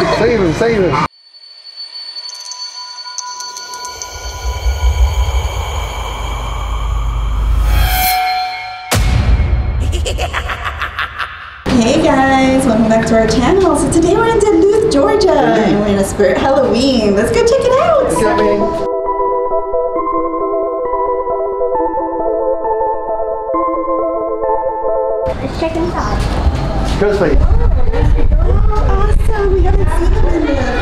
Save him, save him. Hey guys, welcome back to our channel. So today we're in Duluth, Georgia, and we're in a spirit Halloween. Let's go check it out. Coming. Let's check inside. Christmas. Awesome. We haven't seen them in the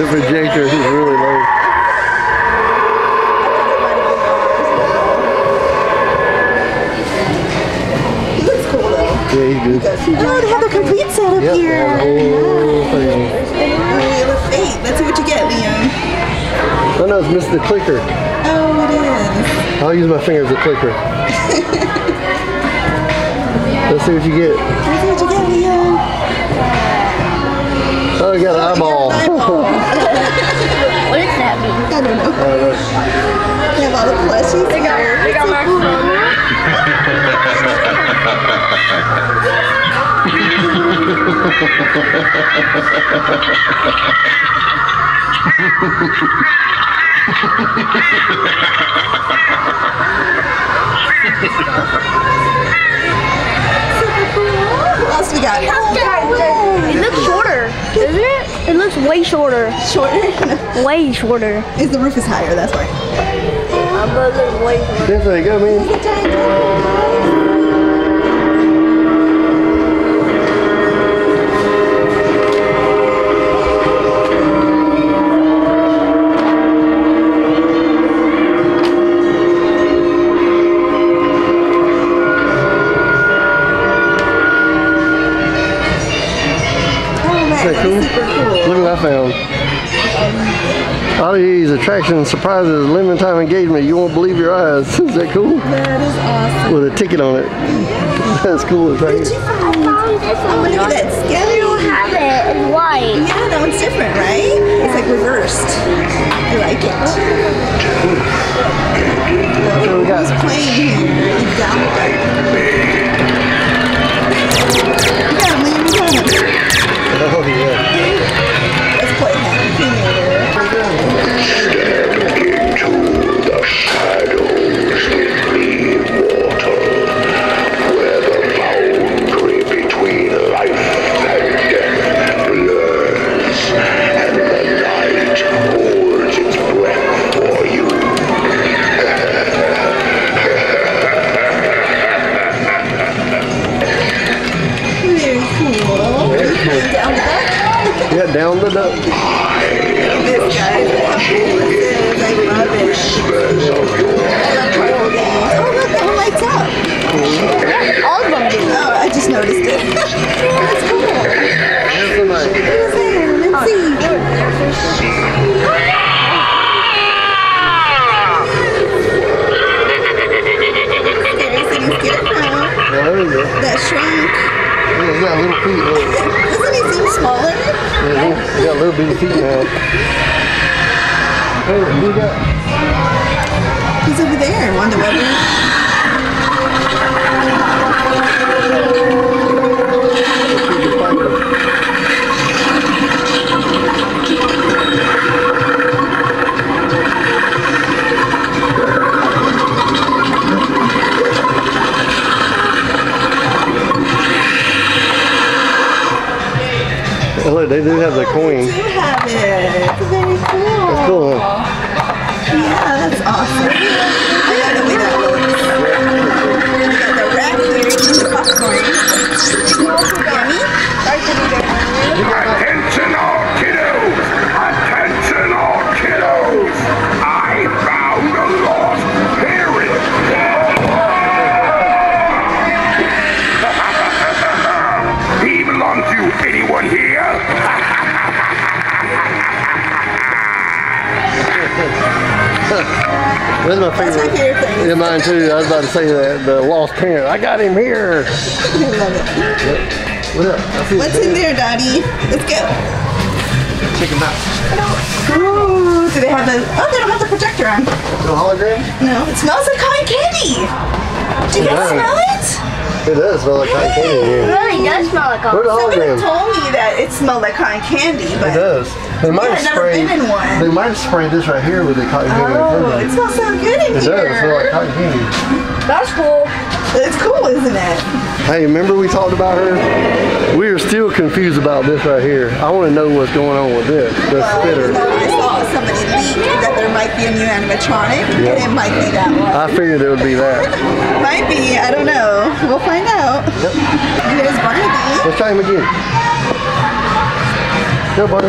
The projector is really low. He looks cool though. Yeah, he's good. Oh, they have the complete setup Yep, here. the whole thing. Wheel. Let's see what you get, Liam. Oh no, it's Mr. Clicker. Oh, it is. I'll use my finger as a clicker. Let's see what you get. Let's see what you get, Liam. Oh, you got an eyeball. Eyeball. What does that mean? I don't know. Uh, We have all the plushies here. We got Max What else we got? It looks shorter, isn't it? It looks way shorter. Shorter? Way shorter. Is the roof is higher, that's why. But it looks way shorter. there you go, man. All of attractions, surprises, limited time engagement. You won't believe your eyes. Is that cool? That is awesome. With a ticket on it. That's cool. It's right What did you here. find? Oh, look at that skelly. have it in white. Yeah, that one's different, right? It's like reversed. I like it. Cool. Very cool. Down the duck. Yeah, down the duck. This guy is how cool this is. I love it. Whispers of your I love tribal games. Oh, look, that one lights up. All of them do. Oh, I just noticed it. That's cool. Here's the night. Who's there? Let's see. Scary City Yeah, there we. That shrunk. Yeah, he's got little feet. Look. Doesn't he seem smaller? Yeah, he's got little bitty feet now. Hey, who you got? He's over there. Wonder Woman. They do have the coin. You have it. Very cool. That's cool. huh? Mine too. I was about to say that. The lost parent. I got him here. I love it. What up? What's in there, Daddy? Let's go. Chicken nuts. Ooh, do they have the? Oh, they don't have the projector on. The hologram? No, it smells like cotton candy. Do you guys Yeah. smell it? It does smell like cotton candy in It here. really does smell like Where's a. the Somebody told me that it smelled like cotton candy, but It does. They might have sprayed. been in one. They might have sprayed this right here with the cotton candy. oh, it smells so good in It here. does smell like cotton candy. That's cool. It's cool, isn't it? Hey, remember we talked about her? We are still confused about this right here. I want to know what's going on with this. The spitter. I saw somebody leak that there might be a new animatronic, Yeah. and it might be that one. I figured it would be that. Might be. I don't know. We'll find out. Yep. Here's Barnaby. Let's try him again. Go, buddy.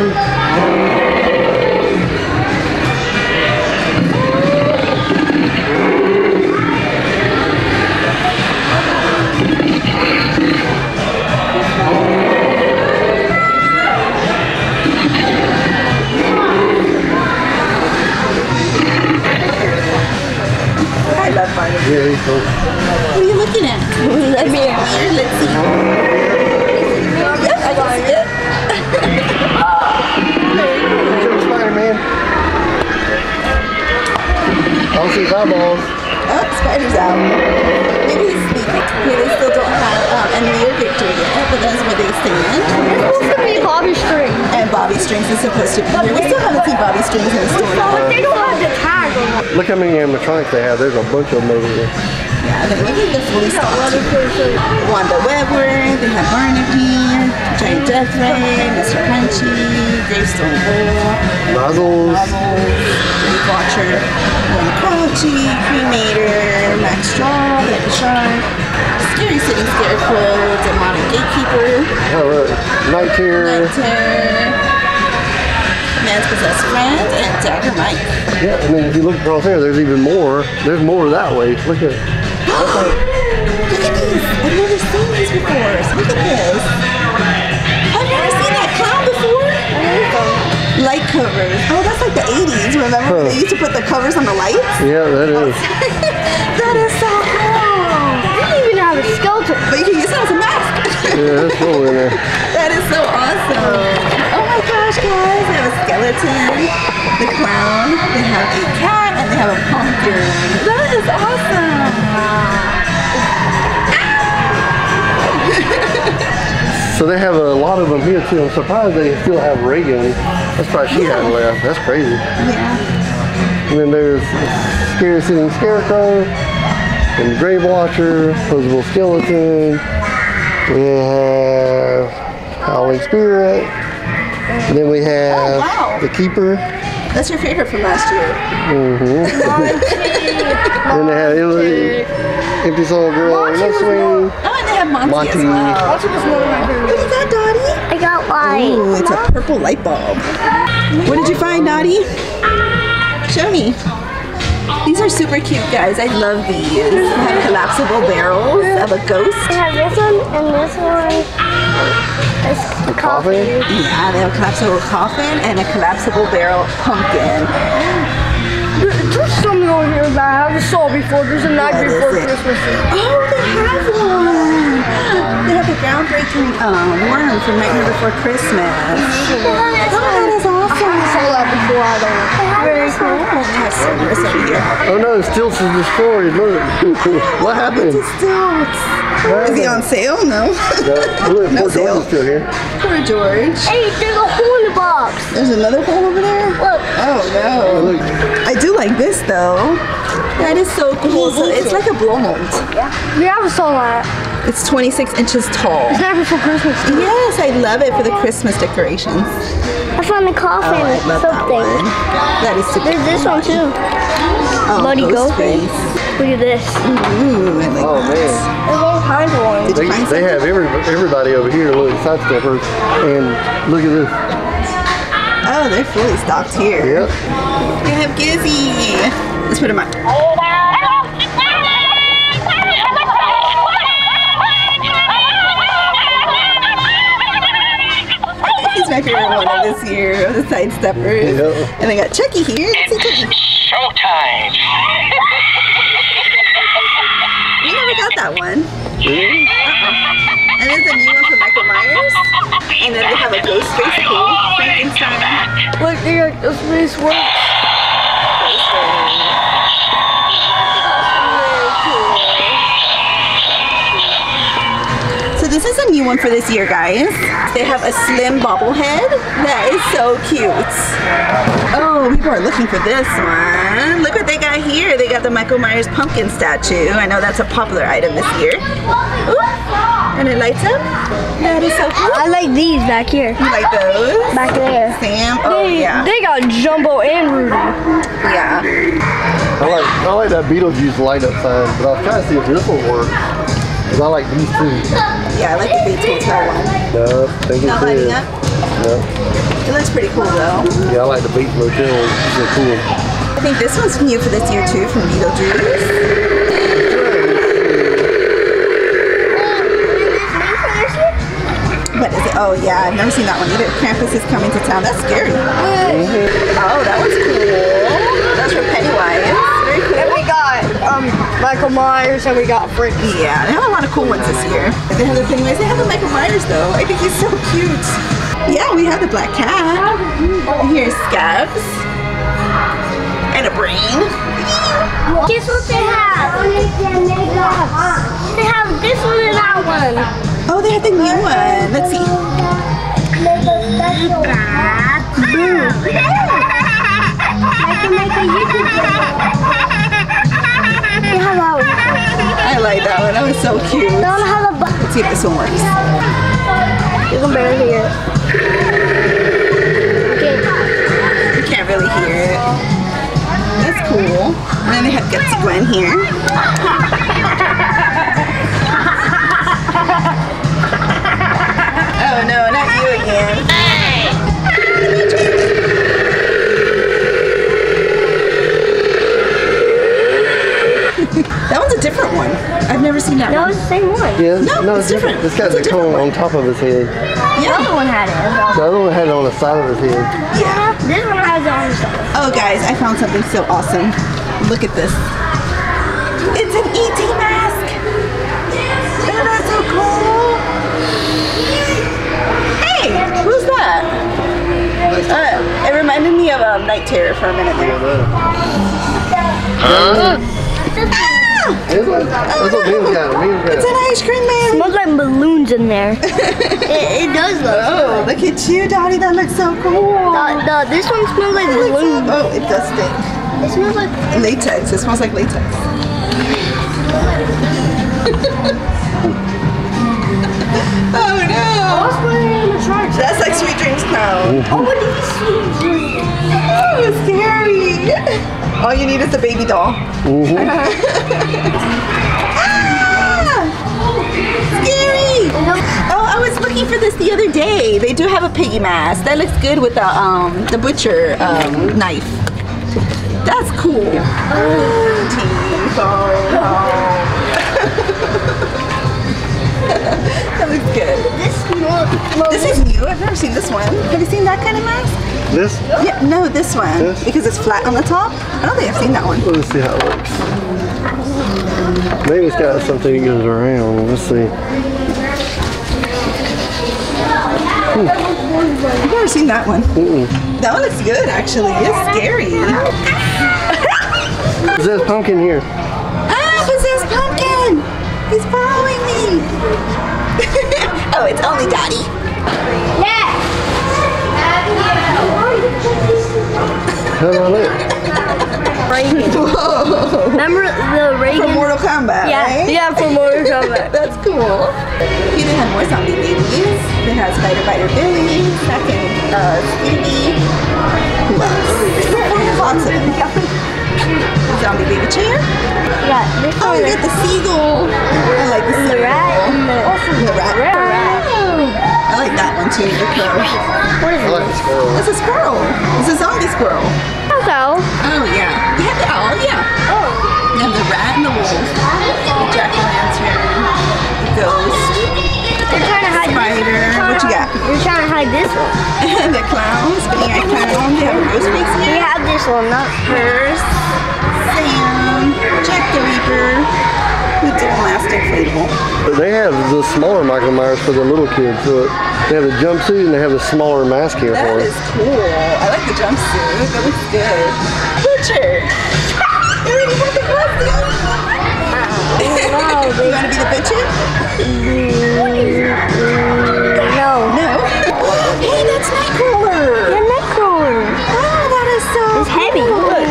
I love Barnaby. Yeah, cool. What are you looking at? Let me. let's see. Yep, I can see it. Supposed to be here. We still haven't seen Bobby Strings in the story. But they don't have the tag on them. Look how many animatronics they have. There's a bunch of them over there. Yeah, they look like they're fully stocked. Wanda Webber, they have Barnaby, Giant Death Ray, Mr. Crunchy, Gravestone Bull, Nozzles. Grave Watcher, One Crunchy, Cremator, Max Straw, Baby Shark, Scary Sitting Scarecrow, Demonic Gatekeeper, All right. Night Terror. Night Terror, Man's Possessed Friend, and Dagger Mike. Yeah, and then if you look across there, there's even more. There's more that way. Look at Look at these! I've never seen these before. Look at this. I've never seen that clown before. Light covers. Oh, that's like the 80s. Remember when they used to put the covers on the lights? Yeah, that is. that is so cool. They didn't even have a skeleton. But you can use it as a mask. Yeah, that's cool in there. skeleton, the clown, they have a cat, and they have a pumpkin. That is awesome. So they have a lot of them here too. I'm surprised they still have Regan. That's probably she hadn't left. That's crazy. Yeah. And then there's Scary Sitting Scarecrow and Grave Watcher, Posable Skeleton. We have Howling Spirit. And then we have Oh, wow. the Keeper. That's your favorite from last year. Mm-hmm. Then they have Empty, Empty Soul Girl on Monty one was swing. Oh, and they have Monty, Monty. as well. That's what was one of my What favorites. is that, Dottie? I got light. Ooh, it's a purple light bulb. What did you find, Dottie? Show me. These are super cute, guys. I love these. They have collapsible barrels of a ghost. I have this one and this one. The Coffin? Yeah, they have a collapsible coffin and a collapsible barrel pumpkin. There's here that I haven't saw before. There's a night What is before? Christmas. Oh, they have one. They have a groundbreaking um, worm from Nightmare Before Christmas. Oh, that is awesome. I saw that before. I don't. Very cool. They have Cerberus over here. Oh no, Stilts is destroyed. Look. what happened? Stilts. Is he on sale? No. Look, No poor sale. George is still here. Poor George. Hey, there's a hole in the box. There's another hole over there. Look. Oh no. Look. I do like this though. That is so cool. So it's like a blow mold. We haven't saw that. It's 26 inches tall. It's night before Christmas. Yes, I love it for the Christmas decorations. I found the coffin. Oh, I love that one. That is super There's this one too. Oh, Bloody ghost ghost face. Look at this. Ooh, I like Oh that. man. There's all kinds of ones. Did They, they have every, everybody over here, look, sidesteppers. And look at this. Oh, they're fully stocked here. Yep. They have Gizzy. Let's put him on. I think he's my favorite one of this year of the side steppers. Yep. And I got Chucky here. Let's see Chucky. showtime. We never got that one. Really? And there's a new one from Michael Myers. And then they have a ghost face cool Frankenstein. Look, there, this place works. So this is a new one for this year, guys. They have a slim bobblehead. That is so cute. Oh, people are looking for this one. Look what they got here. They got the Michael Myers pumpkin statue. I know that's a popular item this year. Ooh, and it lights up. That is so cool. I like these back here. You like those? Back there. Sam? Oh, They, yeah. they got Jumbo and Rudy. Yeah. I like I like that Beetlejuice light up sign, uh, but I was trying to see if this will works. Cause I like these two. Yeah, I like the Bates Motel one. No, think it's Not lighting good. up. No. It looks pretty cool though. Yeah, I like the Bates Motel. They're cool. I think this one's new for this year too from Beetlejuice. What is it? Oh yeah, I've never seen that one either. Krampus is coming to town. That's scary. Mm-hmm. Oh, that was cool. That's for Pennywise. Very cool. And we got um Michael Myers and we got Freddy. Yeah, they have a lot of cool ones this year. They have the Pennywise. They have the Michael Myers though. I think he's so cute. Yeah, we have the black cat. Here's Scabs. And a brain. Guess what they have? They have this one and that one. Oh, they have the new one. Let's see. They have that. I like that one. That was so cute. They don't have a button. Let's see if this one works. You can barely hear it. Okay. You can't really hear it. That's cool. And then they have Gutsy Gwen here. Yeah, No, it's different. This guy's It's a a cone on top of his head. The other one had it. The other one had it on the side of his head. Yeah. This one has it on the side. Oh guys, I found something so awesome. Look at this. It's an ET mask. Isn't that so cool? Hey, who's that? Uh, it reminded me of um, Night Terror for a minute there. Ah! This one, that's what Bean's got. Bean's It's an ice cream man. Smells like balloons in there. it, it does look. Oh, look at you, Dottie. That looks so cool. Uh, the, this one smells like balloons. Oh, it does stink. It smells like. Latex. It smells like latex. oh no. What's in the charge? That's like Sweet Dreams Clown. Oh, All you need is a baby doll. ah! Scary. Oh, I was looking for this the other day. They do have a piggy mask. That looks good with the um the butcher um, knife. That's cool. Team phone that looks good. This. This is new. I've never seen this one. Have you seen that kind of mask? This? Yeah, no, this one. This? Because it's flat on the top. I don't think I've seen that one. Let's see how it works. Maybe it's got something that goes around. Let's see. I've never seen that one. That one looks good, actually. It's scary. It says pumpkin here. ah, possessed pumpkin! He's following me. Oh, it's only Dottie. How do I look? Reagan. Whoa. Remember the For Reagan? Mortal Kombat, yeah, right? yeah, for Mortal Kombat. That's cool. He did have more zombie babies. They have Spider Biter Billy, second uh, Stevie. Who else? Lots of them. Zombie baby chair. Yeah, this Oh, one you got the seagull. I like the and the seagull. rat and the, And the rat. rat. rat. I like that one too. The crow. What is I it? like the squirrel. It's a squirrel. It's a zombie squirrel. Hello. Oh yeah. You have the owl, yeah. Oh. You have the rat and the wolf. The jack o' lantern. The ghost. You're trying to hide Spider. This. What you got? You're trying to hide this one. the clown. Spinning eye clown. They have a ghost face We have this one, not Purse, Sam, Jack the Reaper, with the elastic inflatable. But they have the smaller Michael Myers for the little kids. So they have a jumpsuit and they have a smaller mask here That for is them. cool. I like the jumpsuit. That looks good. Butcher. You already got the costume. wow, you want to be the butcher? No. No. Hey, that's Nightcrawler. The Nightcrawler. Oh, that is so It's heavy, look.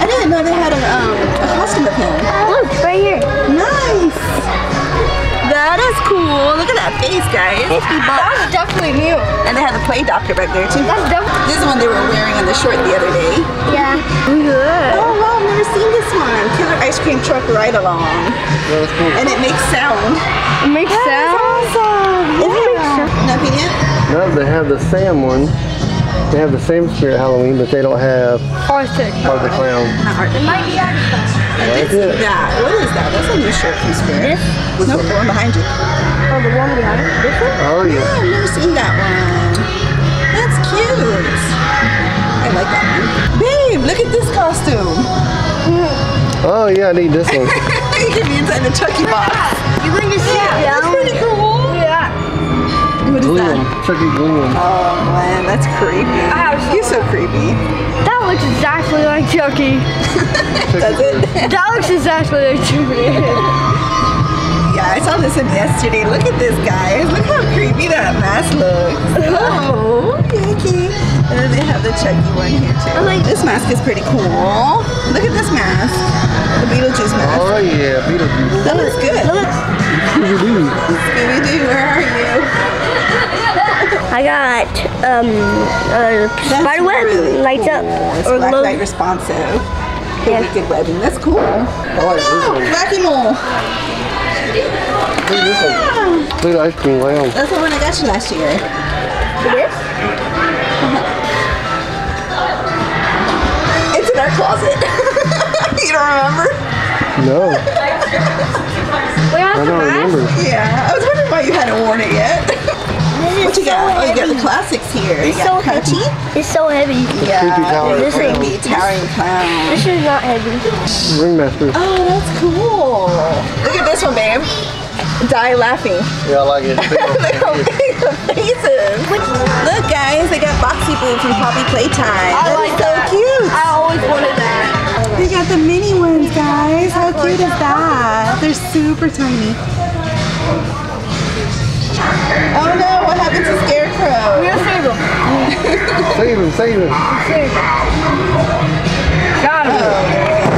I didn't know they had a, um, a costume of him. Cool. Look at that face, guys. 50 bucks. That's definitely new. And they have the play doctor back there, too. That's definitely. This is one they were wearing on the short the other day. Yeah. Good. Oh, wow, I've never seen this one. Killer ice cream truck ride along. Yeah, that's cool. And it makes sound. It makes sound. awesome. Yeah. sound. No opinion? No, they have the Sam one. They have the same spirit Halloween, but they don't have Arctic. Art the Clown. It might be out of stock. That's it. That. What is that? That's a new shirt from Spirit. This? Nope, the one behind you. Oh, the one behind it. This one? Oh Yeah, yeah. I've never seen that one. That's cute. I like that one. Babe, look at this costume. Oh yeah, I need this one. you can be inside the Chucky box. You can just sit That's down. pretty cool. Yeah. What is Gleam. that? Chucky Gleam. Oh man, that's creepy. You're so creepy. That looks exactly like Chucky. Does it? That looks exactly like Chucky. Yeah, I saw this in yesterday. Look at this, guys. Look how creepy that mask looks. Oh, oh yucky. And then they have the Chucky one here too. like- this mask is pretty cool. Look at this mask. The Beetlejuice mask. Oh yeah, Beetlejuice. That looks good. Scooby-Doo. Scooby-Doo, where are you? I got um uh, spider web really lights cool. up It's or black glow. light responsive. The Yeah. wicked webbing. That's cool. I like this Oh, one. Wacky Look at this one. Look at the ice cream lounge. That's the one I got you last year. This? It's in our closet. you don't remember? No, Wait, I don't remember. Yeah. I was wondering why you hadn't worn it yet. What you got? Oh, you got the classics here. It's so Crunchy. heavy. It's so heavy. Yeah. creepy tower This clown. creepy towering clown. This is not heavy. Ringmaster. Oh, that's cool. Look at this one, babe. Die laughing. Yeah, I like it. Look how big the faces. Look, guys, they got Boxy Boo from Poppy Playtime. I That is like so that. cute. I always wanted that. They got the mini ones, guys. How cute is that? They're super tiny. Oh no, what happened to Scarecrow? We're gonna save them. Save him, save him. Save them. Got him. Did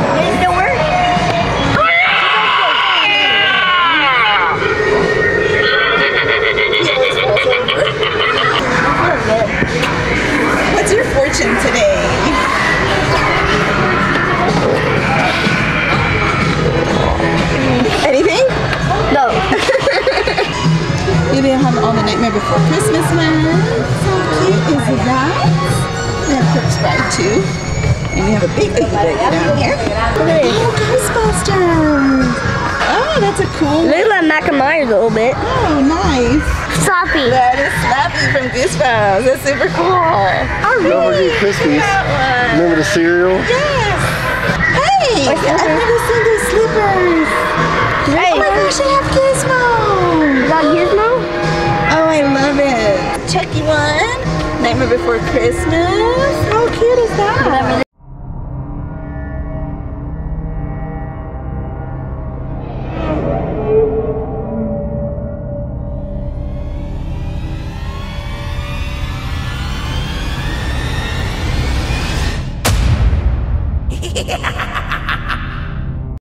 little bit. Oh, nice. Sloppy. That is Slappy from Goosebumps. That's super cool. Oh, Don't forget Krispies. Remember the cereal? Yes. Hey, I've that? never seen those slippers. Hey. Oh my gosh, I have Gizmo. Is that Gizmo? Oh, I love it. Chucky one. Nightmare Before Christmas. How cute is that?